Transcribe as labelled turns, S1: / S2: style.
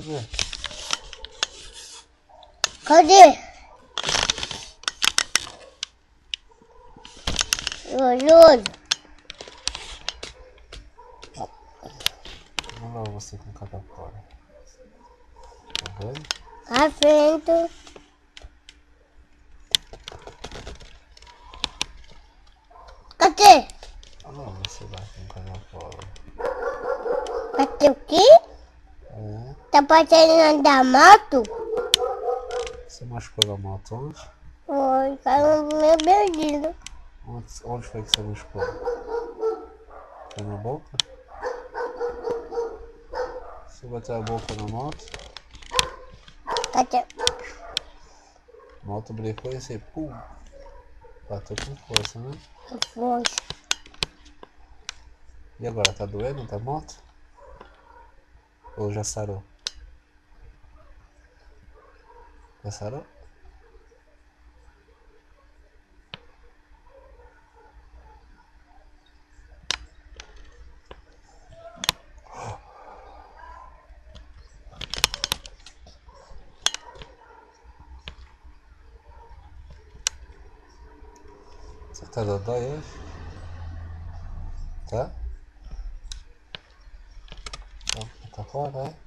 S1: bebê?
S2: Cadê? Olho.
S1: Vamos lá você com cada fora. Tá vendo?
S2: À frente. Cadê?
S1: Lá você vai com cada fora.
S2: Cadê o quê? Tá passando da moto?
S1: Você machucou na moto onde?
S2: Oi, caiu no meu beijinho.
S1: Onde, onde foi que você machucou? Foi na boca? Você bateu a boca na moto?
S2: Cadê?
S1: A moto brecou e você, pum, bateu com força, né?
S2: Foi.
S1: E agora, tá doendo a moto? Ou já sarou? Sarou? Você tá dando dói hoje? Tá? Tá, fora, é?